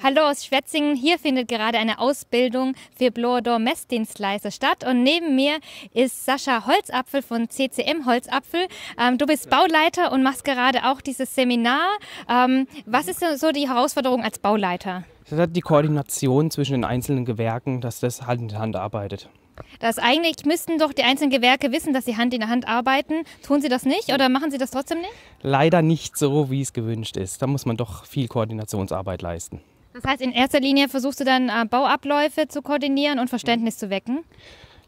Hallo aus Schwetzingen. Hier findet gerade eine Ausbildung für Blower Messdienstleister statt. Und neben mir ist Sascha Holzapfel von CCM Holzapfel. Ähm, du bist Bauleiter und machst gerade auch dieses Seminar. Ähm, was ist so die Herausforderung als Bauleiter? Die Koordination zwischen den einzelnen Gewerken, dass das Hand in Hand arbeitet. Das eigentlich müssten doch die einzelnen Gewerke wissen, dass sie Hand in Hand arbeiten. Tun sie das nicht oder machen sie das trotzdem nicht? Leider nicht so, wie es gewünscht ist. Da muss man doch viel Koordinationsarbeit leisten. Das heißt, in erster Linie versuchst du dann äh, Bauabläufe zu koordinieren und Verständnis zu wecken?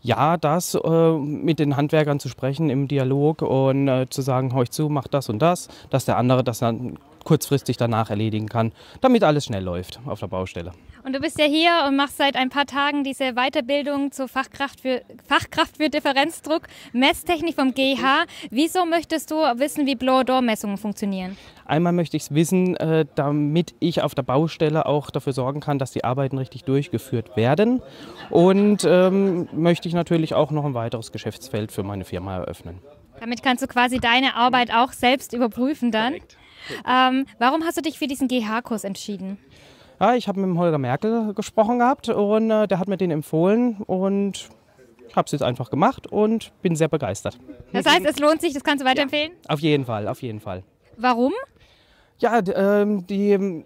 Ja, das äh, mit den Handwerkern zu sprechen im Dialog und äh, zu sagen, hör ich zu, mach das und das, dass der andere das dann kurzfristig danach erledigen kann, damit alles schnell läuft auf der Baustelle. Und du bist ja hier und machst seit ein paar Tagen diese Weiterbildung zur Fachkraft für, Fachkraft für Differenzdruck, Messtechnik vom GH. Wieso möchtest du wissen, wie Blower-Door-Messungen funktionieren? Einmal möchte ich es wissen, äh, damit ich auf der Baustelle auch dafür sorgen kann, dass die Arbeiten richtig durchgeführt werden. Und ähm, möchte ich natürlich auch noch ein weiteres Geschäftsfeld für meine Firma eröffnen. Damit kannst du quasi deine Arbeit auch selbst überprüfen dann. Ähm, warum hast du dich für diesen GH-Kurs entschieden? Ja, ich habe mit dem Holger Merkel gesprochen gehabt und äh, der hat mir den empfohlen und ich habe es jetzt einfach gemacht und bin sehr begeistert. Das heißt, es lohnt sich, das kannst du weiterempfehlen? Ja, auf jeden Fall, auf jeden Fall. Warum? Ja, ähm, die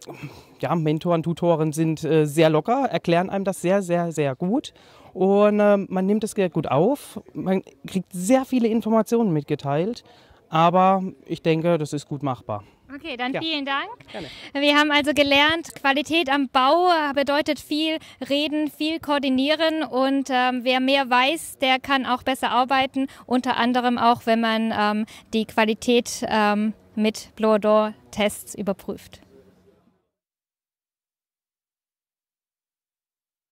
ja, Mentoren, Tutoren sind äh, sehr locker, erklären einem das sehr, sehr, sehr gut. Und äh, man nimmt es sehr gut auf. Man kriegt sehr viele Informationen mitgeteilt. Aber ich denke, das ist gut machbar. Okay, dann ja. vielen Dank. Gerne. Wir haben also gelernt, Qualität am Bau bedeutet viel reden, viel koordinieren und ähm, wer mehr weiß, der kann auch besser arbeiten, unter anderem auch, wenn man ähm, die Qualität ähm, mit Blower-Door-Tests überprüft.